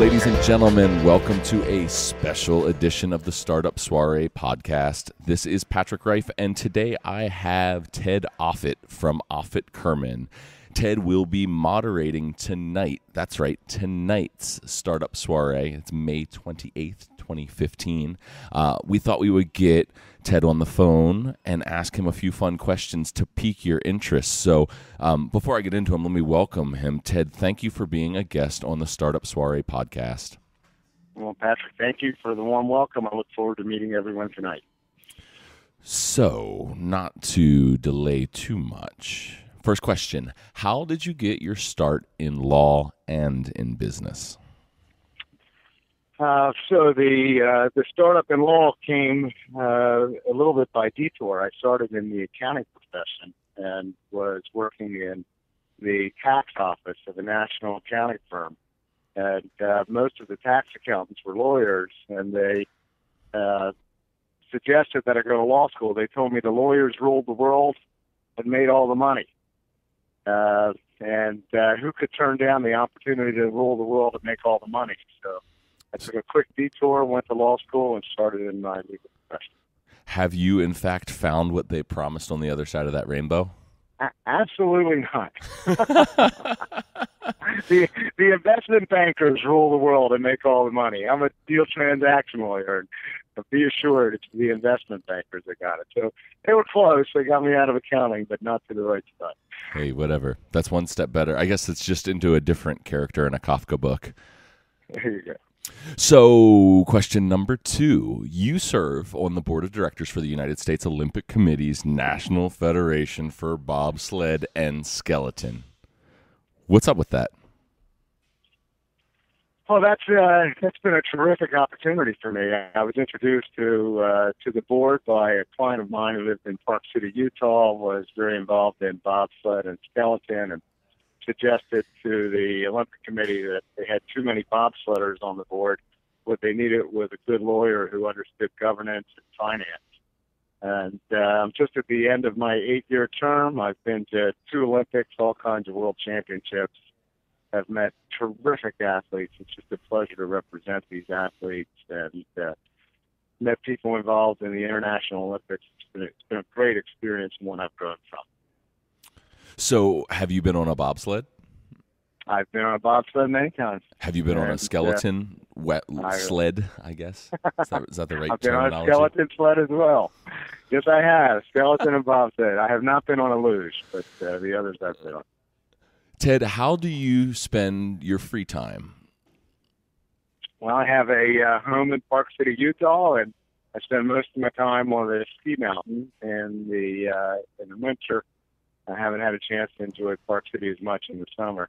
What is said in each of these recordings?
Ladies and gentlemen, welcome to a special edition of the Startup Soiree podcast. This is Patrick Reif, and today I have Ted Offit from Offit Kurman. Ted will be moderating tonight. That's right, tonight's Startup Soiree. It's May 28th, 2015. Uh, we thought we would get Ted on the phone and ask him a few fun questions to pique your interest. So, um, before I get into him, let me welcome him. Ted, thank you for being a guest on the Startup Soiree podcast. Well, Patrick, thank you for the warm welcome. I look forward to meeting everyone tonight. So, not to delay too much, First question How did you get your start in law and in business? Uh, so the uh, the startup in law came uh, a little bit by detour. I started in the accounting profession and was working in the tax office of a national accounting firm. And uh, most of the tax accountants were lawyers, and they uh, suggested that I go to law school. They told me the lawyers ruled the world and made all the money. Uh, and uh, who could turn down the opportunity to rule the world and make all the money? So I took a quick detour, went to law school, and started in my legal profession. Have you, in fact, found what they promised on the other side of that rainbow? A- absolutely not. the the investment bankers rule the world and make all the money. I'm a deal transaction lawyer, and be assured it's the investment bankers that got it. So they were close. They got me out of accounting, but not to the right spot. Hey, whatever. That's one step better. I guess it's just into a different character in a Kafka book. There you go. So, question number two. You serve on the board of directors for the United States Olympic Committee's National Federation for Bobsled and Skeleton. What's up with that? Well, that's uh, that's been a terrific opportunity for me. I was introduced to uh, to the board by a client of mine who lived in Park City, Utah. Was very involved in bobsled and skeleton, and suggested to the Olympic Committee that they had too many bobsledders on the board. What they needed was a good lawyer who understood governance and finance. And uh, I'm just at the end of my eight-year term. I've been to two Olympics, all kinds of world championships have met terrific athletes. It's just a pleasure to represent these athletes and uh, met people involved in the International Olympics. It's been, it's been a great experience and one I've grown from. So, have you been on a bobsled? I've been on a bobsled many times. Have you been and, on a skeleton uh, wet I, sled? I guess is that, is that the right I've been on a skeleton sled as well. Yes, I have skeleton and bobsled. I have not been on a luge, but uh, the others I've been on. Ted, how do you spend your free time? Well, I have a uh, home in Park City, Utah, and I spend most of my time on the ski mountain. And the uh, in the winter, I haven't had a chance to enjoy Park City as much in the summer.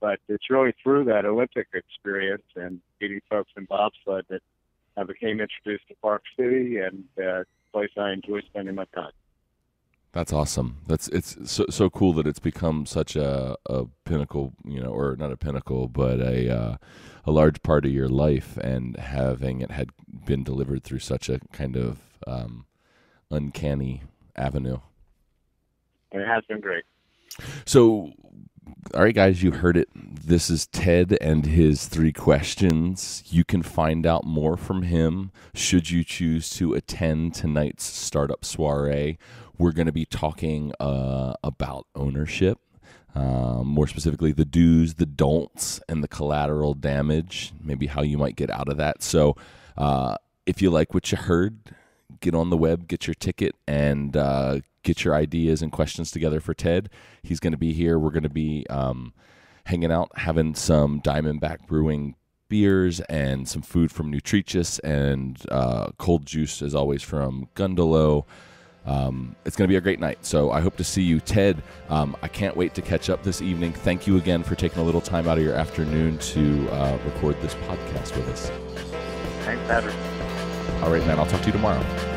But it's really through that Olympic experience and meeting folks in bobsled that I became introduced to Park City and uh, place I enjoy spending my time. That's awesome. That's it's so so cool that it's become such a, a pinnacle, you know, or not a pinnacle, but a uh, a large part of your life, and having it had been delivered through such a kind of um, uncanny avenue. It has been great. So, all right, guys, you heard it. This is Ted and his three questions. You can find out more from him should you choose to attend tonight's startup soiree. We're going to be talking uh, about ownership, um, more specifically, the do's, the don'ts, and the collateral damage, maybe how you might get out of that. So, uh, if you like what you heard, get on the web, get your ticket, and uh, get your ideas and questions together for Ted. He's going to be here. We're going to be um, hanging out, having some Diamondback Brewing beers and some food from Nutritious and uh, cold juice, as always, from Gundalow. Um, it's going to be a great night. So I hope to see you, Ted. Um, I can't wait to catch up this evening. Thank you again for taking a little time out of your afternoon to uh, record this podcast with us. Thanks, Patrick. All right, man. I'll talk to you tomorrow.